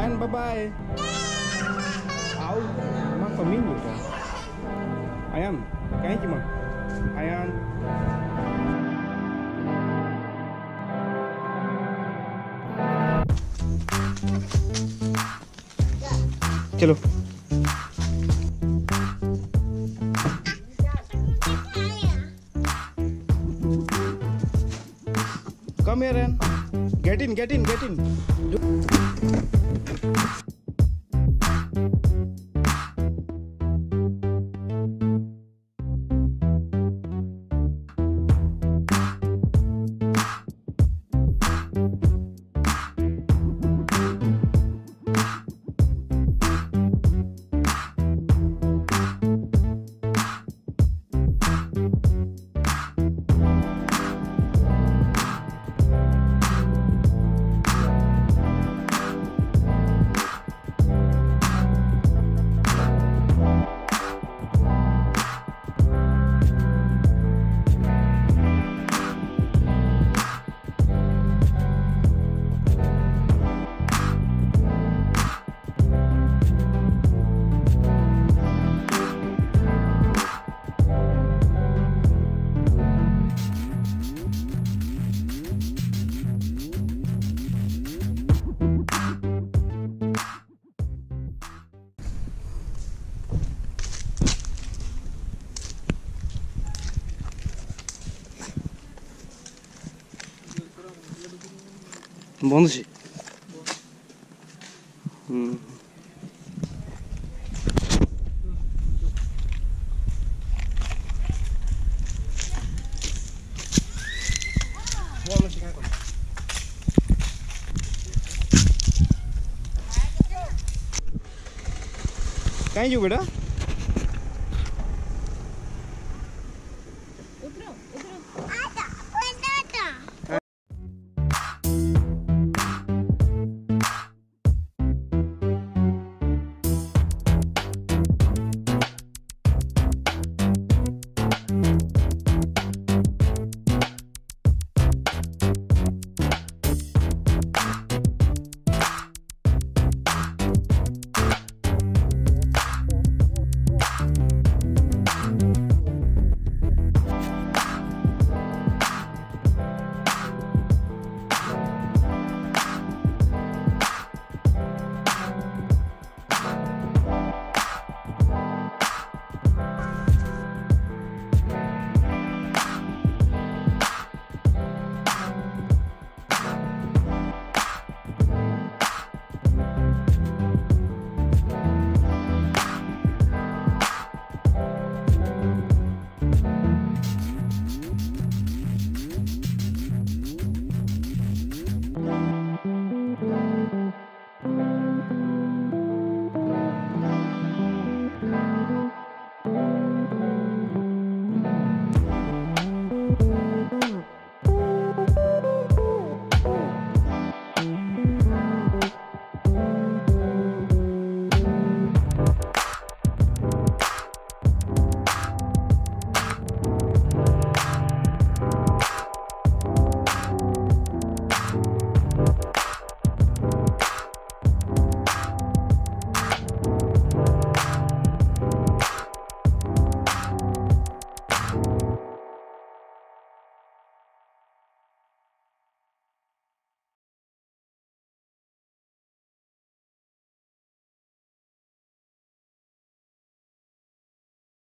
And bye-bye. Au, mak peminggu kan? Ya? Ayam, kayaknya cuma ayam. चलो Come here, Ren. Get in, get in, get in. Bonzi. Bonzi. Hmm. Kan je weer dat?